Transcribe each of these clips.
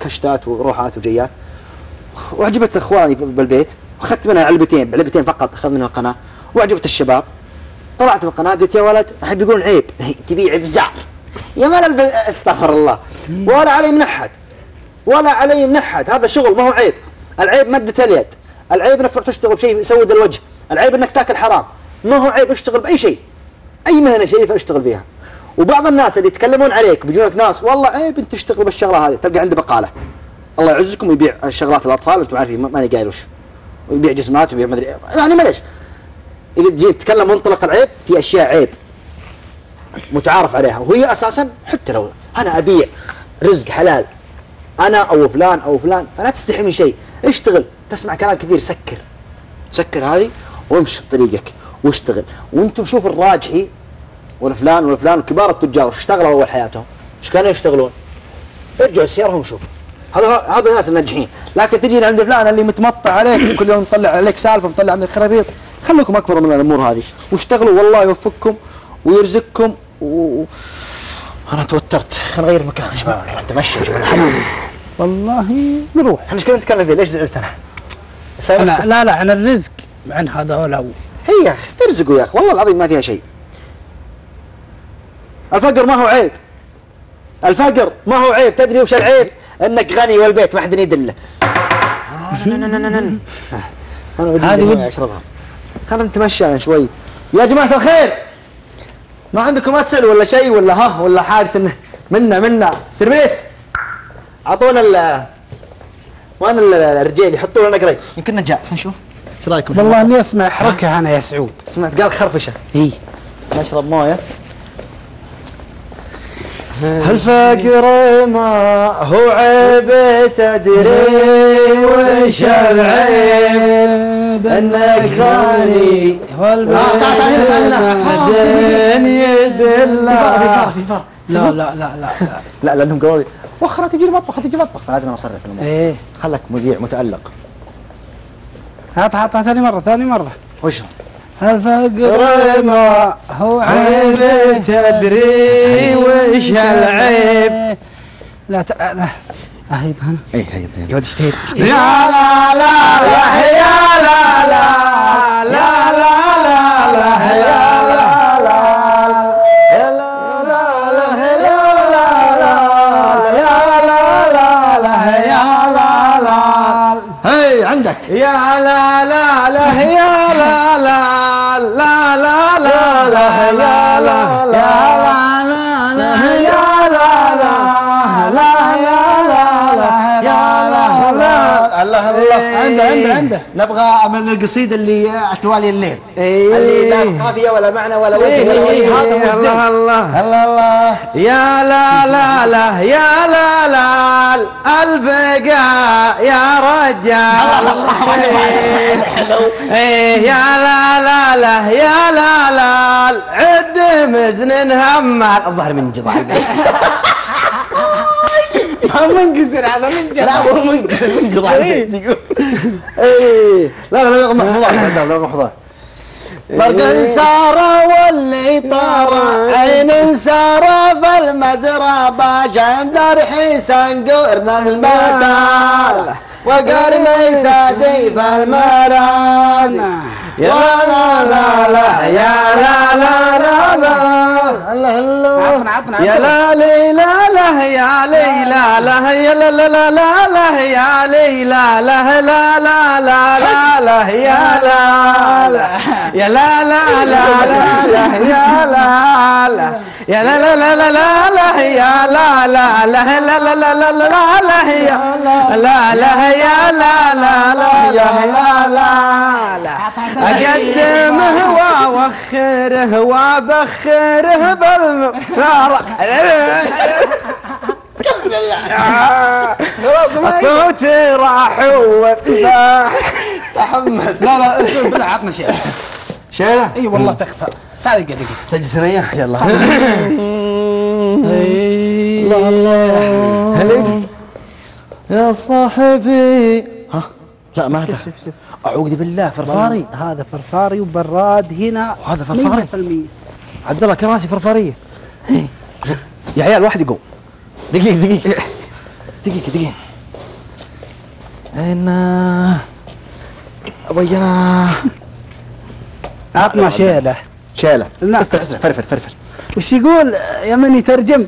كشتات وروحات وجيات. واعجبت إخواني بالبيت. أخذت منها علبتين علبتين فقط اخذ منها القناة. واعجبت الشباب. طلعت القناة قلت يا ولد أحب يقولون عيب. تبيع بزار يا ما البس استغفر الله. ولا علي من احد ولا علي من احد هذا شغل ما هو عيب. العيب مده اليد. العيب إنك تروح تشتغل بشيء يسود الوجه. العيب إنك تأكل حرام. ما هو عيب أشتغل بأي شيء. أي مهنة شريفة أشتغل فيها وبعض الناس اللي يتكلمون عليك بيجونك ناس والله عيب انت تشتغل بالشغلة هذه تلقى عنده بقاله الله يعزكم يبيع شغلات الأطفال وأنتم عارفين ما- ماني قايل وش. ويبيع جزمات ويبيع مدري يعني معليش إذا جيت تتكلم منطلق العيب في أشياء عيب متعارف عليها. وهي أساسا حتى لو أنا أبيع رزق حلال أنا أو فلان أو فلان فلا تستحي من شيء. اشتغل تسمع كلام كثير سكر. سكر هذه وامشي بطريقك واشتغل. وأنتم شوفوا الراجحي والفلان والفلان وكبار التجار اشتغلوا أول حياتهم؟ إيش كانوا يشتغلون؟ ارجعوا سيرهم وشوف هذا هذا الناس الناجحين لكن تجي عند فلان اللي متمطع عليك كل يوم مطلع عليك سالفة مطلع عندك خرابيط خليكم أكبر من الأمور هذه. واشتغلوا والله يوفقكم ويرزقكم. و... أنا توترت. خلينا نغير مكان. يا شباب نتمشى شوف الحمام والله نروح. إحنا إيش كنا نتكلم فيه؟ ليش زعلت أنا؟ أنا لا لا عن الرزق عن هذا ولا هو. هي يا أخي استرزقوا يا أخي. والله العظيم ما فيها شيء. الفقر ما هو عيب. الفقر ما هو عيب. تدري وش العيب؟ إنك غني والبيت ما حد يدله آه،. آه، أنا هذه أشربها. خلينا نتمشى شوي. يا جماعة الخير! ما عندكم ما تسألوا ولا شيء ولا ها ولا حاجة إنه منا منا. سيرفيس! أعطونا ال وين ال- الرجال يحطوا لنا قريب؟ يمكن نجاح خلينا نشوف. إيش رأيكم؟ والله إني أسمع حركة أنا يا سعود. سمعت؟ قال خرفشة. اي نشرب موية. الفقر ما هو عيب تدري وش العيب؟ إنك غني في- يدل لا لا لا لا لا. لا لأنهم قالوا لي وخرة تجي المطبخ تجي المطبخ. فلازم أصرف الموضوع إيه. خلك مذيع متألق. هات هات ثاني مرة ثاني مرة. وش الفقر ما هو عيب تدري وش العيب لا ت... لا اهيد هنا اي يجتهد يجتهد يا لا لا لا يا لا يا لا لا لا يا لا لا لا لا لا لا يا لا لا عنده عنده عنده نبغى من القصيدة اللي توالي الليل. إيه. اللي لا قافية ولا معنى ولا وجه ولا وجه. هذا. الله الله. الله الله. يا لا لا لا يا لا لا. البقاء يا رجال. إيه. يا لا لا لا يا لا لا. عد مزن همال. الظهر من جضع منقصر هذا من لا هو من من إيه. يقول إيه لا لا لا محفوظة لا محفوظة برق سارة واللي طار عين سارة في المزرعة جندر حسن قرن المدار وقرن سادي في المران يا لا لا لا يا لا لا لا لا الله الله عطنا عطنا يا لا ليلى لا يا ليلى لا يا لا لا لا لا لا يا ليلى لا لا لا لا لا لا يا لا لا يا لا لا لا لا يا لا لا يا لا لا لا لا لا لا يا لا لا لا لا لا لا لا لا لا يا لا لا يا لا لا لا لا لا لا أقدمه وأوخره وأبخره بالمفار الصوت راح وفاح تحمس. لا لا بالله عطنا شيء. شيلة؟ إي والله تكفى. تعال دقيقة دقيقة. سجل رياح يلا. الله الله يا صاحبي. ها؟ لا ما شوف أعوذ بالله فرفاري. هذا فرفاري وبراد هنا. وهذا فرفاري؟ 100% عبد الله كراسي فرفاريه يا عيال واحد يقوم. دقيقة دقيقة. دقيقة دقيقة. هنا ابينا عطنا شيلة. شاله لا. اسرع اسرع فرفر فرفر. وش يقول؟ يا من يترجم.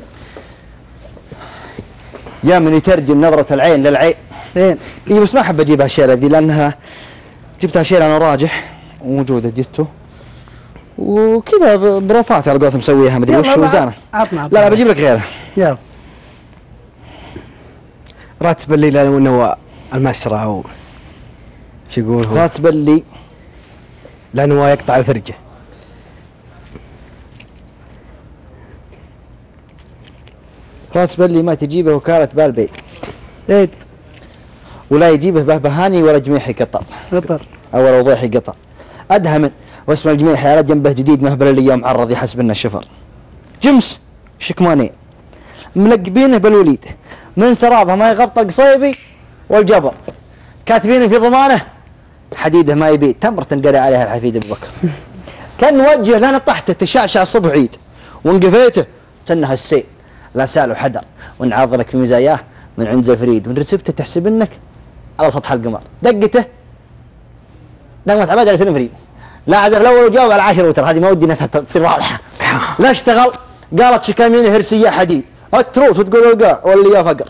يا من يترجم نظرة العين للعين. اي بس ما أحب اجيبها الشيله ذي لأنها جبتها شيلة أنا راجح. وموجودة ديتو وكذا بروفات على قولتهم مسويها مدري وش. وزانه عطنا لا لا بجيب لك غيرها يلا. راتب الليل أنا وانه المسرى أو شو يقول هو راتب اللي لأنه هو يقطع الفرجة. راتب اللي ما تجيبه وكالة بالبيت زيد ولا يجيبه بهبهاني ولا جميحي قطر. فطر أو ولا وضيحي قطر ادهم واسم الجميحي على جنبه جديد مهبل اليوم عرض يحسب لنا الشفر. جمس شكمانين ملقبينه بالوليد. من سرابه ما يغطى القصيبي والجبر. كاتبين في ضمانه حديده ما يبيد تمر تندري عليها الحفيد أبو بكر. كان نوجه لنا طحته تشعشع الصبح عيد. وانقفيته تنها السيل. لا سال وحدر ونعاضلك في مزاياه من عند زفريد. وان رسبته تحسب إنك على سطح القمر. دقته. نغمة عباد على سلم فريد لا عزف الأول وجاوب على عشر وتر هذه ما ودي إنها تصير واضحة. لا اشتغل. قالت شكامين هرسية حديد. التروس تقول القاع واللي يا فقر.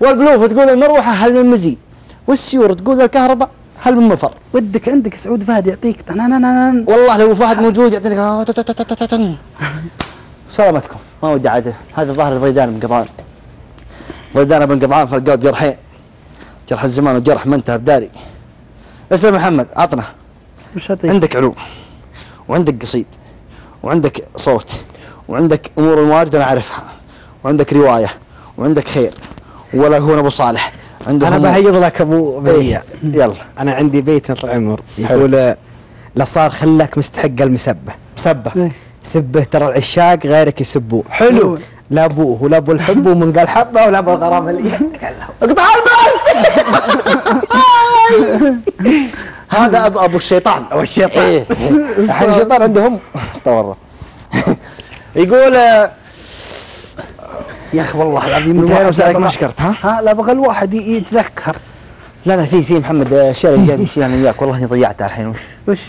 والبلوف تقول المروحة هل من مزيد؟ والسيور تقول الكهرباء هل من مفر؟ ودك عندك سعود فهد يعطيك. تنانانان. والله لو فهد موجود يعطيك. سلامتكم. ما ودي عاد. هذا ظهر ضيدان بن قضعان ضيدان بن قضعان في القلب جرحين. جرح الزمان وجرح ما انتهى بداري اسلم محمد عطنا. وش يعطيك عندك علوم وعندك قصيد وعندك صوت وعندك أمور واجد أنا أعرفها وعندك رواية وعندك خير ولا هو أبو صالح عنده أنا. بهيض لك أبو إيه، يلا أنا عندي بيت العمر. يقول آه، لا صار خلك مستحق المسبة مسبة إيه. سبه ترى العشاق غيرك يسبوه حلو حلو. لا أبوه ولا أبو الحب ومن قال حبة ولا أبو الغرام اللي اقطع البال هذا ابو أبو الشيطان أبو الشيطان. إيه. الحين الشيطان عندهم استغفر الله يقول آه، يا أخي والله العظيم انت يبغى- ما شكرت ها؟ ها لا بغى الواحد يتذكر لا لا في في محمد آه، الشيء اللي قاعد أنا وياك والله إني ضيعته الحين وش؟ وش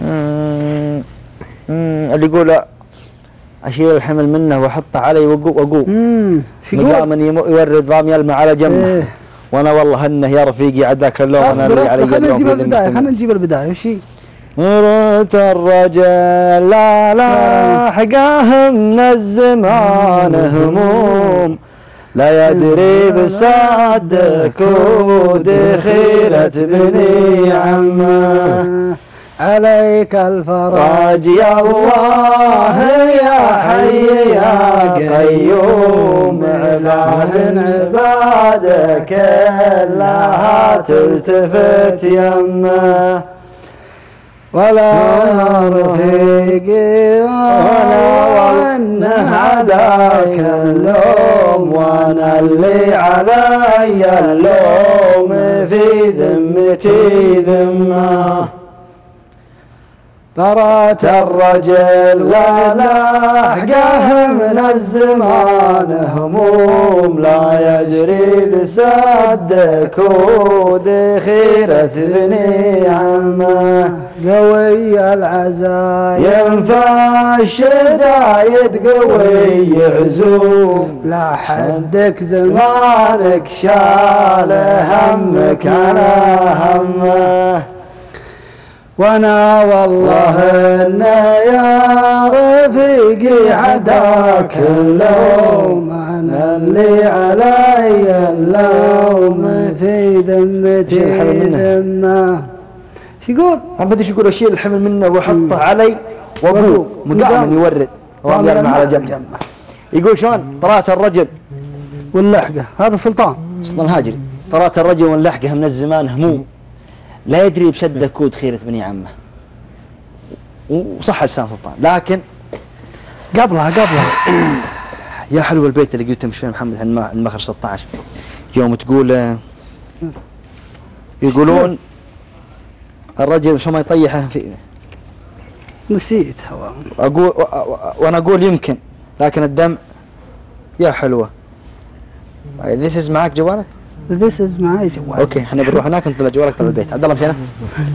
مم، مم، اللي يقول آه، أشيل الحمل منه وأحطه علي واقوم شو مدام يورد ضام يلمع على جنبه إيه. وأنا والله انه يا رفيقي عداك اللوم أنا اللي علي خلينا نجيب البداية خلينا نجيب البداية وش هي؟ مرت الرجل لا لا حقاه من الزمان هموم لا يدري بسعدك ودخيلة بني عمه عليك الفرج راجي الله يا حي يا قيوم. عباد عبادك كلها تلتفت يمه ولا رفيقي وأنا وانه عداك اللوم. وأنا اللي علي اللوم في ذمتي ذمه. ترات الرجل ولا حقاه من الزمان هموم لا يجري بسدك ودخيرة بني عمه. قوي العزايم. ينفع الشدايد قوي عزوم لا حدك زمان. زمانك شال همك على همه. وأنا والله ان يا رفيقي عداك اللوم أنا اللي علي اللوم في ذمتي. ذمه شو يقول؟ أنا بدي أقول أشيل الحمل منه وأحطه علي وأقوم. مقام يورد. يرمى على جنبه يقول شلون؟ طلعت الرجل. واللحقة. هذا سلطان. سلطان الهاجري. طلعت الرجل ونلحقه من الزمان هموم. لا يدري بسد كود خيرة بني عمه. وصح لسان سلطان. لكن قبلها قبلها. يا حلو البيت اللي قلت مشوي محمد عند ما- عند مخرج 16 يوم تقول يقولون الرجل شو ما يطيحه في نسيت هو. أقول وأنا أقول يمكن لكن الدم يا حلوة. this is معك جوالك؟ this is معي جوال okay إحنا بنروح هناك وانت طلع جوالك طلع البيت. عبد الله مشينا؟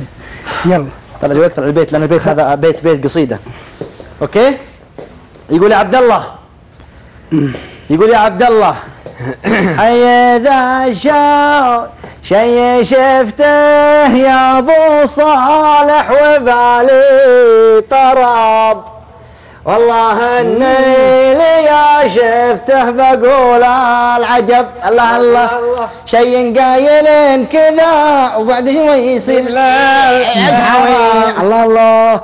يلا. طلع جوالك طلع البيت لأن البيت هذا بيت بيت قصيدة. okay؟ يقول يا عبد الله يقول يا عبد الله حي ذا شو شي شفته يا أبو صالح وبالي طرب. والله إني لي شفته بقول العجب. الله الله شي قايل كذا وبعد شوي يصير. الله الله.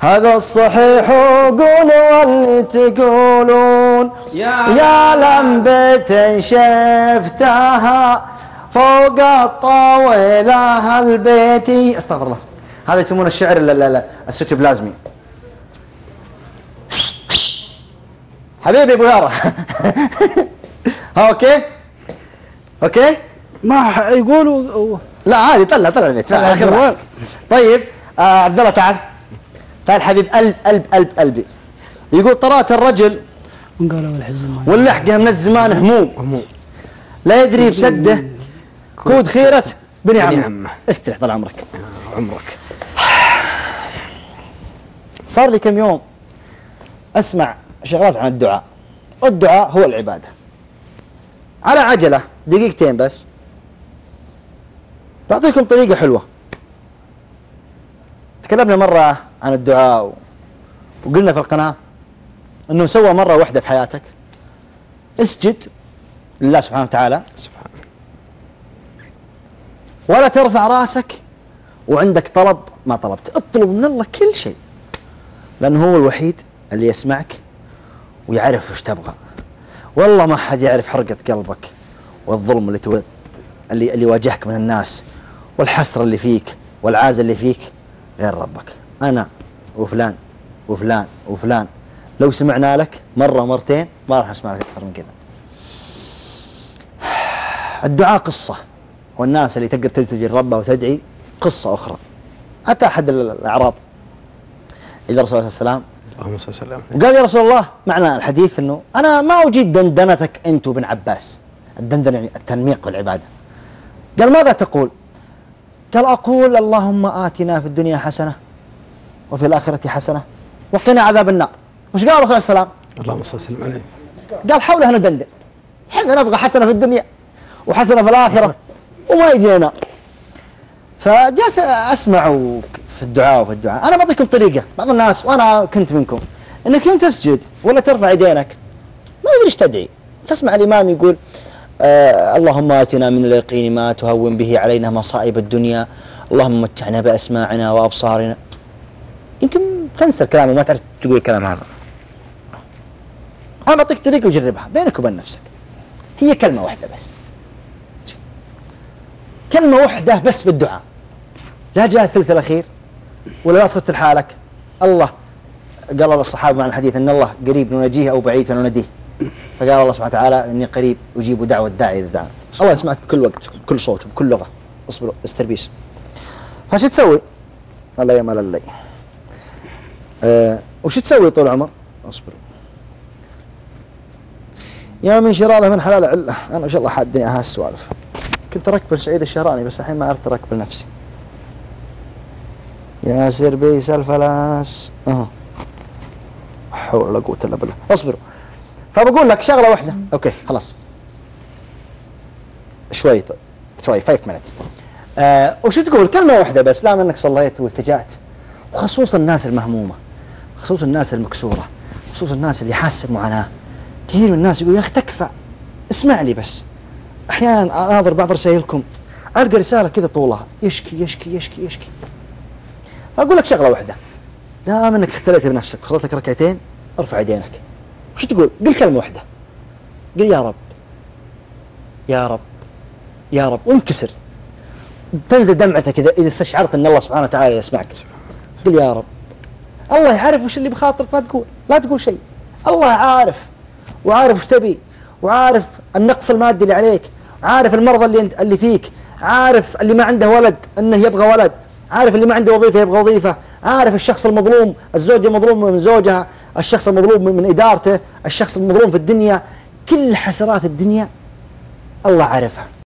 هذا الصحيح وقولوا اللي تقولون. يا لمبة شفتها فوق الطاولة البيتي استغفر الله. هذا يسمونه الشعر ال- ال- ال- السيتوبلازمي حبيبي أبو يارا. أوكي؟ أوكي؟ ما يقولوا لا عادي طلع طلع البيت طلع. طيب آه عبد الله تعال. تعال حبيب قلب قلب قلب قلبي. يقول طرات الرجل من قالوا الحزن واللحقة من الزمان هموم. لا يدري بسده كود خيرة بني عمه. عمه. استرح طال عمرك. عمرك. صار لي كم يوم أسمع شغلات عن الدعاء. والدعاء هو العبادة. على عجلة دقيقتين بس. بعطيكم طريقة حلوة. تكلمنا مرة عن الدعاء وقلنا في القناة إنه سوى مرة واحدة في حياتك. اسجد لله سبحانه وتعالى. سبحان ولا ترفع رأسك وعندك طلب ما طلبت. اطلب من الله كل شيء. لأنه هو الوحيد اللي يسمعك. ويعرف وش تبغى. والله ما حد يعرف حرقة قلبك والظلم اللي تو... اللي اللي واجهك من الناس والحسرة اللي فيك والعازة اللي فيك غير ربك. أنا وفلان وفلان وفلان. لو سمعنا لك مرة مرتين ما راح نسمع لك أكثر من كذا. الدعاء قصة. والناس اللي تقدر تلتجي لربها وتدعي قصة أخرى. أتى أحد الأعراب إلى الرسول عليه السلام اللهم صل وسلم. وقال يا رسول الله معنى الحديث أنه أنا ما أجيد دندنتك أنت وابن عباس. الدندن يعني التنميق والعبادة. قال ماذا تقول؟ قال أقول اللهم آتنا في الدنيا حسنة وفي الآخرة حسنة وقنا عذاب النار. وش قال الرسول عليه السلام اللهم صل وسلم عليه. قال حولها ندندن إحنا نبغى حسنة في الدنيا وحسنة في الآخرة وما يجينا. فجالس اسمع في الدعاء وفي الدعاء. أنا بعطيكم طريقة بعض الناس وأنا كنت منكم. إنك يوم تسجد ولا ترفع يدينك ما أدري إيش تدعي. تسمع الإمام يقول آه اللهم آتنا من اليقين ما تهون به علينا مصائب الدنيا اللهم متعنا بأسماعنا وأبصارنا. يمكن تنسى الكلام وما تعرف تقول الكلام هذا. أنا بعطيك طريقة وجربها بينك وبين نفسك. هي كلمة واحدة بس. كلمة واحدة بس بالدعاء. لا جاء الثلث الأخير. ولا لا صرت لحالك؟ الله. قال الله الصحابة مع الحديث أن الله قريب ننجيه أو بعيد فنناديه. فقال الله سبحانه وتعالى إني قريب أجيب دعوة الداعي إذا دعا الله يسمعك بكل وقت بكل صوت بكل لغة. اصبر استربيس فش تسوي؟ الله يمل اللي أه وش تسوي طول العمر؟ اصبر. يا من شراله من حلال علة. أنا ما شاء الله حادني على هالسوالف كنت اركب سعيد الشهراني بس الحين ما عرفت اركب لنفسي. يا سربيس الفلاس. أها حول ولا قوة إلا بالله. اصبروا. فبقول لك شغلة واحدة. أوكي خلاص. شوي شوي 5 minutes. آه وش تقول؟ كلمة واحدة بس لا منك صليت والتجأت. وخصوصا الناس المهمومة. خصوصا الناس المكسورة. خصوصا الناس اللي حاسه بمعاناه كثير من الناس يقول يا أخي تكفى. اسمع لي بس. أحيانا أناظر بعض رسائلكم. القى رسالة كذا طولها. يشكي يشكي يشكي يشكي. فاقول لك شغلة واحدة. لا منك اختليت بنفسك وصلت لك ركعتين ارفع يدينك. وش تقول؟ قل كلمة واحدة. قل يا رب. يا رب. يا رب. وانكسر. تنزل دمعتك اذا إذا استشعرت إن الله سبحانه وتعالى يسمعك. قل يا رب. الله يعرف وش اللي بخاطرك لا تقول. لا تقول شيء. الله عارف. وعارف وش تبي. وعارف النقص المادي اللي عليك. عارف المرضى اللي انت اللي فيك. عارف اللي ما عنده ولد إنه يبغى ولد. عارف اللي ما عنده وظيفة يبغى وظيفة. عارف الشخص المظلوم الزوجة مظلومه من زوجها الشخص المظلوم من إدارته الشخص المظلوم في الدنيا. كل حسرات الدنيا الله عرفها